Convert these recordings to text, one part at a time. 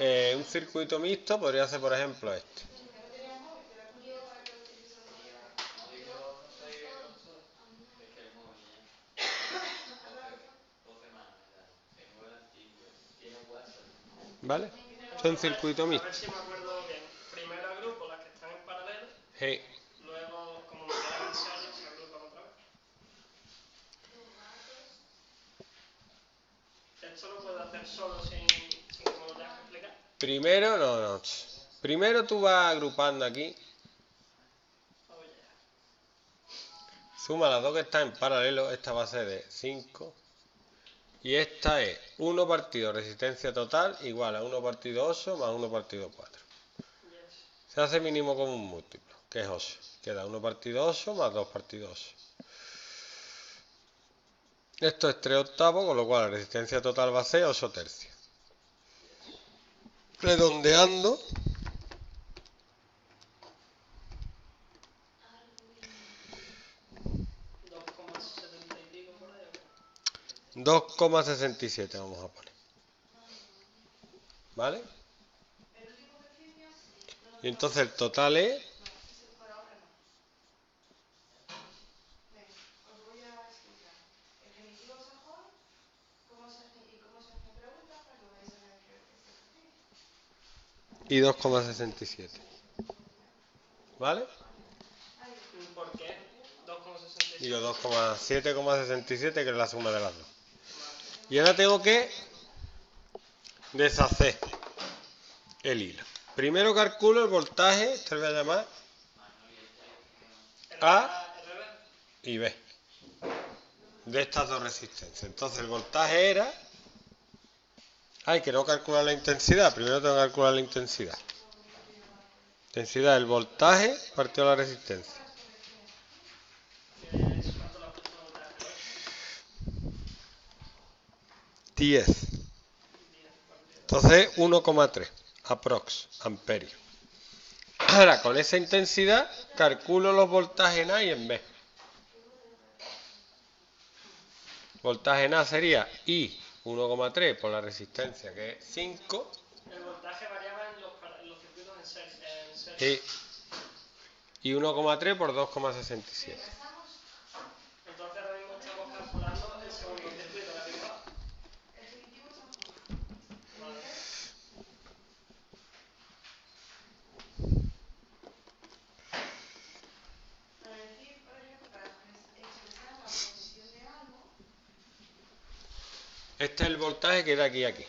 eh, un circuito mixto podría ser, por ejemplo, este. ¿Vale? Es un circuito A mixto. ver si me acuerdo bien. Primero agrupo las que están en paralelo, Sí. luego, como me quedan serie, se agrupan otra vez. Esto lo puedo hacer solo sin, Primero, no, no. Primero tú vas agrupando aquí. Suma las dos que están en paralelo. Esta va a ser de 5. Y esta es 1 partido resistencia total igual a 1 partido 8 más 1 partido 4. Yes. Se hace mínimo común múltiplo, que es 8. Queda 1 partido 8 más 2 partido 8. Esto es 3 octavos, con lo cual la resistencia total va a ser 8 tercios. Redondeando, 2,70 y pico por ahí. ¿o qué? 2,67 vamos a poner. ¿Vale? Y entonces el total es Por ahora no. Venga, os voy a explicar. El primitivo sajón, cómo se hace y cómo se hace preguntas para que podáis saber qué es este ejercicio. Y 2,67. ¿Vale? ¿Por qué? 2,67. Digo 2,7,67 que es la suma de las dos. Y ahora tengo que deshacer el hilo. Primero calculo el voltaje, esto lo voy a llamar A y B de estas dos resistencias. Entonces el voltaje era... Hay que no calcular la intensidad, primero tengo que calcular la intensidad. Intensidad del voltaje partido la resistencia. ¿Qué es? ¿Cuánto le has puesto de? 10. Entonces 1,3 aprox amperio. Ahora con esa intensidad calculo los voltajes en A y en B. Voltaje en A sería I 1,3 por la resistencia que es 5 El voltaje variaba en los, en los circuitos en serie. En serie. y, y 1,3 por 2,67. Entonces ahora mismo estamos calculando el segundo circuito que ha pintado. El primitivo sajón. Para decir, por ejemplo, para expresar la posición de algo, Este es el voltaje que da aquí y aquí.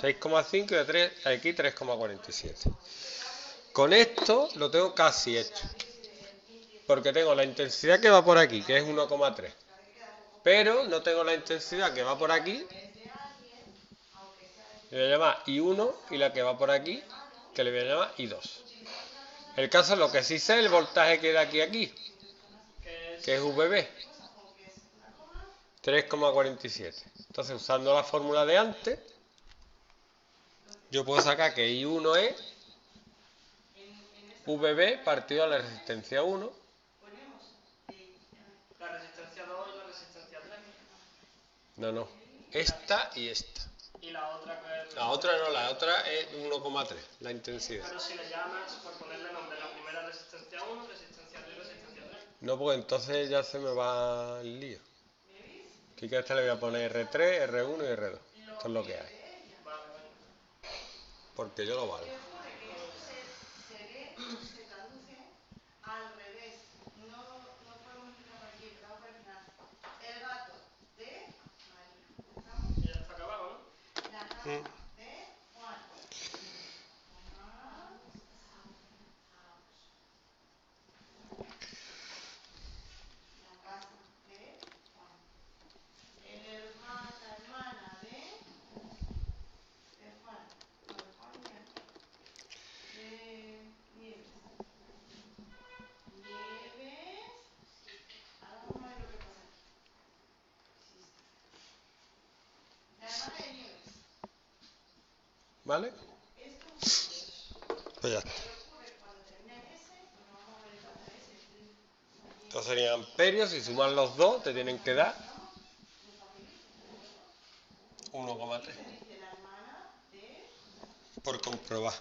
6,5 y de 3, aquí 3,47. Con esto lo tengo casi hecho. Porque tengo la intensidad que va por aquí, que es 1,3. Pero no tengo la intensidad que va por aquí. Le voy a llamar I1 y la que va por aquí, que le voy a llamar I2. El caso es lo que sí sé el voltaje que da aquí y aquí, que es VB. 3,47. Entonces, usando la fórmula de antes, yo puedo sacar que I1 es VB partido a la resistencia 1 la resistencia 2 y la resistencia 3. No, no. Esta y esta. Y la otra que es. La otra no, la otra es 1,3, la intensidad. Pero si le llamas, por ponerle nombre, la primera resistencia 1, resistencia 2 y resistencia 3. No, porque entonces ya se me va el lío. Aquí que a esta le voy a poner R3, R1 y R2. Esto es lo que hay. Porque yo lo valgo. ocurre que se, se ve, se traduce al revés. No, no podemos ir por aquí, pero vamos por el final. El gato de María. ¿Estamos? Y ya está acabado, ¿no? La casa Mm. de Juan. La casa de Juan. El hermano, la hermana de, de Juan. No, de Juan y de- de Nieves. Nieves. Ahora vamos a ver lo que pasa aquí. La hermana de Nieves. ¿Vale? Pues ya serían amperios. Si suman los dos, te tienen que dar 1,3. Dice la hermana de por comprobar.